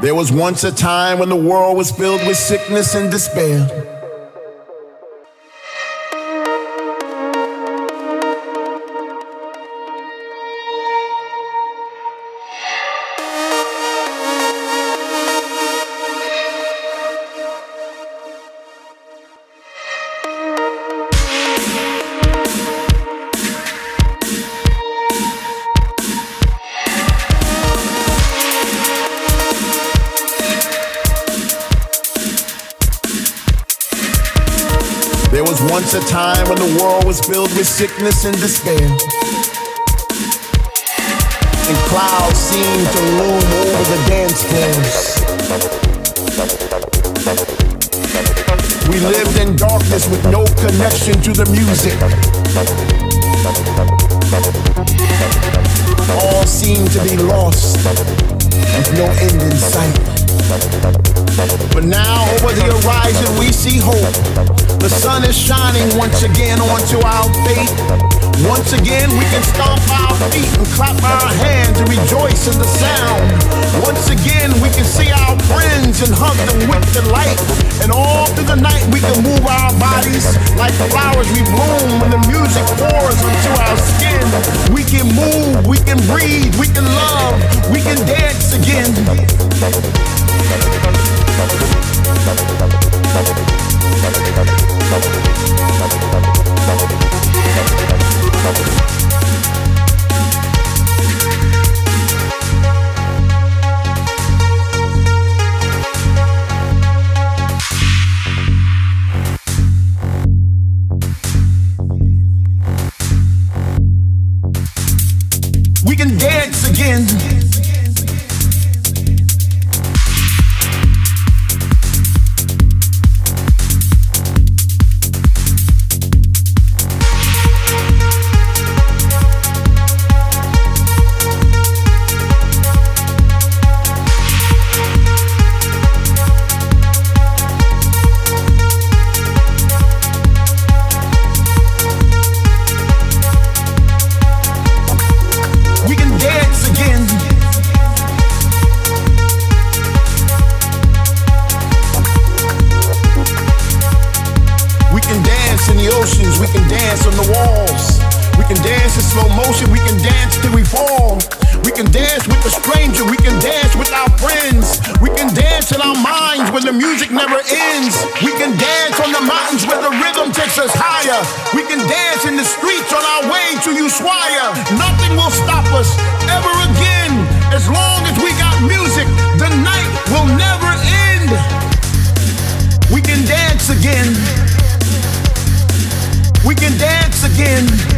There was once a time when the world was filled with sickness and despair. Was once a time when the world was filled with sickness and despair. And clouds seemed to loom over the dance floors. We lived in darkness with no connection to the music. All seemed to be lost with no end in sight. But now over the horizon we see hope. The sun is shining once again onto our fate. Once again we can stomp our feet and clap our hands and rejoice in the sound. Once again we can see our friends and hug them with delight. And all through the night we can move our bodies like flowers we bloom when the music pours onto our skin. We can move, we can breathe, we can love, we can dance again. Can dance again. Dance on the walls. We can dance in slow motion, we can dance till we fall. We can dance with the stranger, we can dance with our friends. We can dance in our minds when the music never ends. We can dance on the mountains where the rhythm takes us higher. We can dance in the streets on our way to Ushuaia. Nothing will stop us ever again. We can dance again.